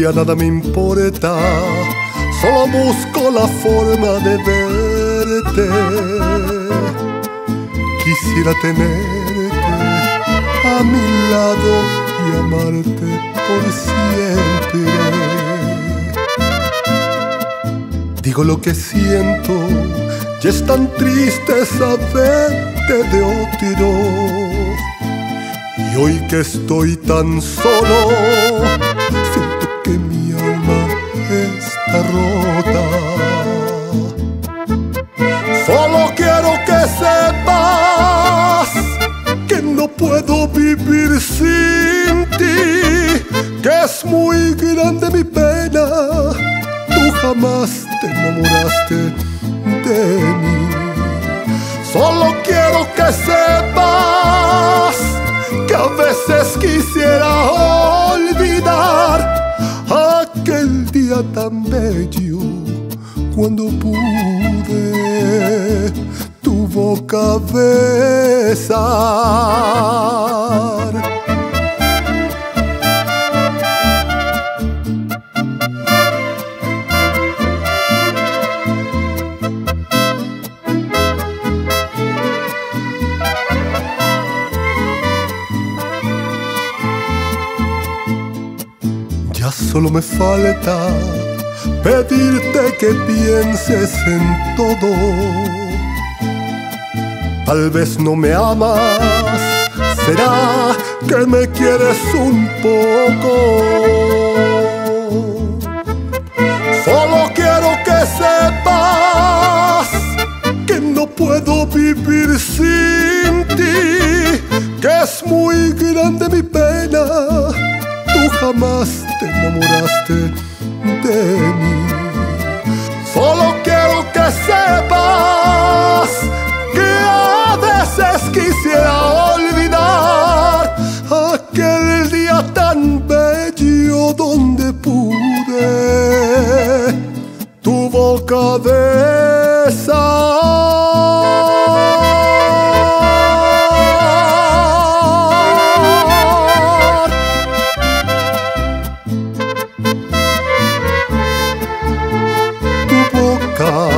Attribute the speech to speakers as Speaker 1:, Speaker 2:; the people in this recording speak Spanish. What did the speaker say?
Speaker 1: ya nada me importa, solo busco la forma de verte. Quisiera tenerte a mi lado y amarte por siempre. Digo lo que siento, y es tan triste saberte de otro. Y hoy que estoy tan solo, rota. Solo quiero que sepas que no puedo vivir sin ti, que es muy grande mi pena. Tú jamás te enamoraste de mí. Solo quiero que sepas que a veces quisiera olvidar pude tu boca besar. solo me falta pedirte que pienses en todo. Tal vez no me amas, será que me quieres un poco. Solo quiero que sepas que no puedo vivir sin ti, que es muy grande mi pena jamás te enamoraste de mí que sepas que a veces quisiera olvidar aquel día tan bello donde pude tu boca besar. God.